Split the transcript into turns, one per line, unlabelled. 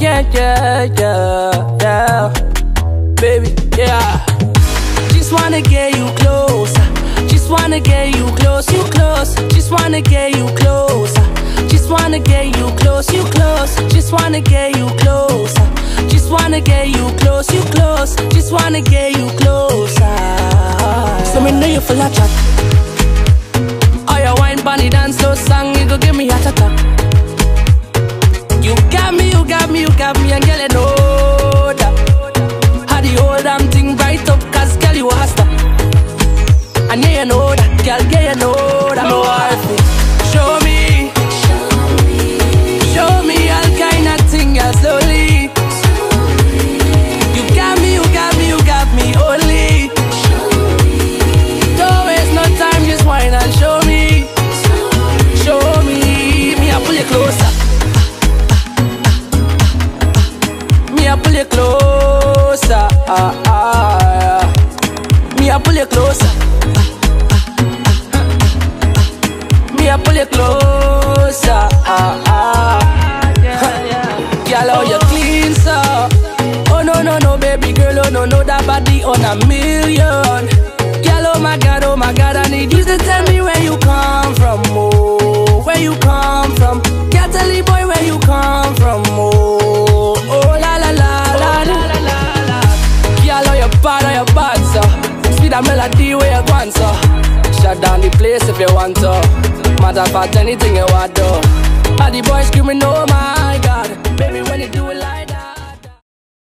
yeah, yeah, yeah, yeah. Baby, yeah. Just wanna get you closer. Just wanna get you close, you close. Just wanna get you closer. Just wanna get you close, you close. Just wanna get you closer. Just wanna get you close, you close. Just wanna get you closer. So me know you full of chat. Oh, your wine bunny dance got me, you got me, and girl, you know that. How the whole damn thing right up, cause girl, you a star. And yeah, you know that, girl, yeah, you know that. No wifey, eh, show me, show me all kind of thing, yeah, slowly. You got me, you got me, you got me only. Don't waste no time, just whine and show me. Show me, me I pull you closer. Pull you closer. Ah, ah, yeah. Me I pull you closer. Me I pull you closer. Ah, ah. Girl, how you clean so? Oh no no no, baby girl, oh no no, that body on a million. Girl, oh my god, oh my god, I need you to tell me where you come from, oh, where you come a melody where you want, so shut down the place if you want to. Matter of anything you want to. All the boys screaming, oh my